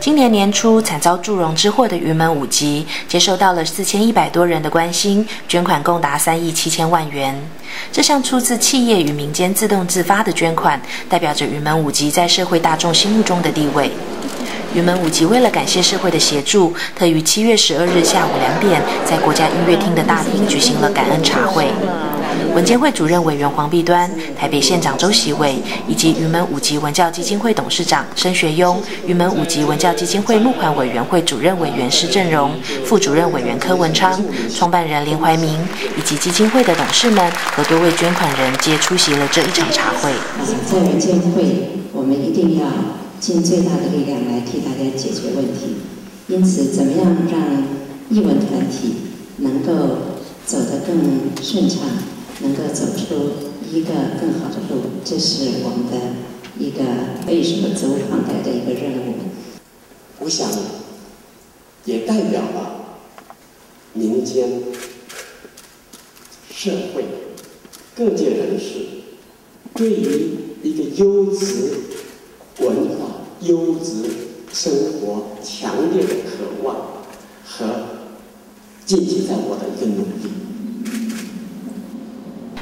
今年年初惨遭祝融之祸的云门舞集，接受到了四千一百多人的关心，捐款共达三亿七千万元。这项出自企业与民间自动自发的捐款，代表着云门舞集在社会大众心目中的地位。云门舞集为了感谢社会的协助，特于七月十二日下午两点，在国家音乐厅的大厅举行了感恩茶会。文监会主任委员黄碧端、台北县长周习伟以及云门五级文教基金会董事长申学庸、云门五级文教基金会募款委员会主任委员施正荣、副主任委员柯文昌、创办人林怀民以及基金会的董事们和多位捐款人皆出席了这一场茶会。在文监会，我们一定要尽最大的力量来替大家解决问题。因此，怎么样让艺文团体能够走得更顺畅？能够走出一个更好的路，这是我们的一个备受责无旁贷的一个任务。我想，也代表了民间、社会各界人士对于一个优质文化、优质生活强烈的渴望和尽己在我的一个努力。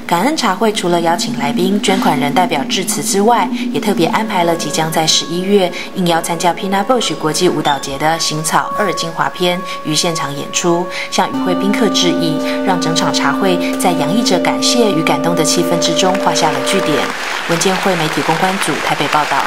感恩茶会除了邀请来宾、捐款人代表致辞之外，也特别安排了即将在十一月应邀参加 Pina Bush 国际舞蹈节的《行草二精华篇》于现场演出，向与会宾客致意，让整场茶会在洋溢着感谢与感动的气氛之中画下了句点。文件会媒体公关组台北报道。